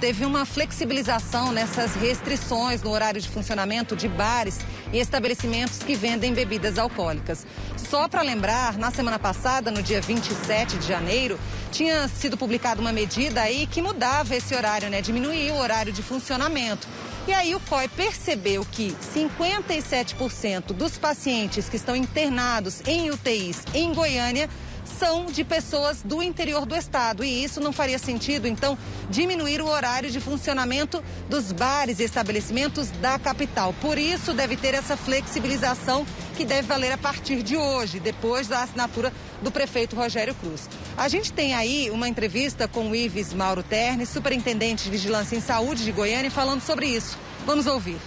teve uma flexibilização nessas restrições no horário de funcionamento de bares e estabelecimentos que vendem bebidas alcoólicas. Só para lembrar, na semana passada, no dia 27 de janeiro, tinha sido publicada uma medida aí que mudava esse horário, né? Diminuía o horário de funcionamento. E aí o COI percebeu que 57% dos pacientes que estão internados em UTIs em Goiânia são de pessoas do interior do estado. E isso não faria sentido, então, diminuir o horário de funcionamento dos bares e estabelecimentos da capital. Por isso, deve ter essa flexibilização que deve valer a partir de hoje, depois da assinatura do prefeito Rogério Cruz. A gente tem aí uma entrevista com o Ives Mauro Terni, superintendente de Vigilância em Saúde de Goiânia, falando sobre isso. Vamos ouvir.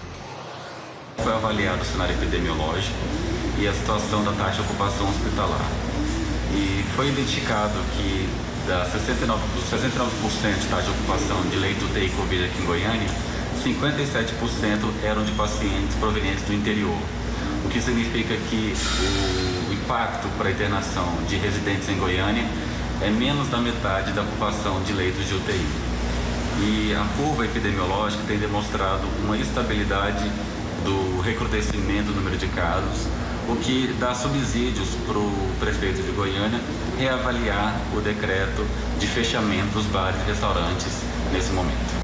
Foi avaliado o cenário epidemiológico e a situação da taxa de ocupação hospitalar. E foi identificado que da 69, dos 69% de taxa de ocupação de leito UTI Covid aqui em Goiânia, 57% eram de pacientes provenientes do interior. O que significa que o impacto para a internação de residentes em Goiânia é menos da metade da ocupação de leitos de UTI. E a curva epidemiológica tem demonstrado uma estabilidade do recrudescimento do número de casos, o que dá subsídios para o prefeito de Goiânia reavaliar o decreto de fechamento dos bares e restaurantes nesse momento.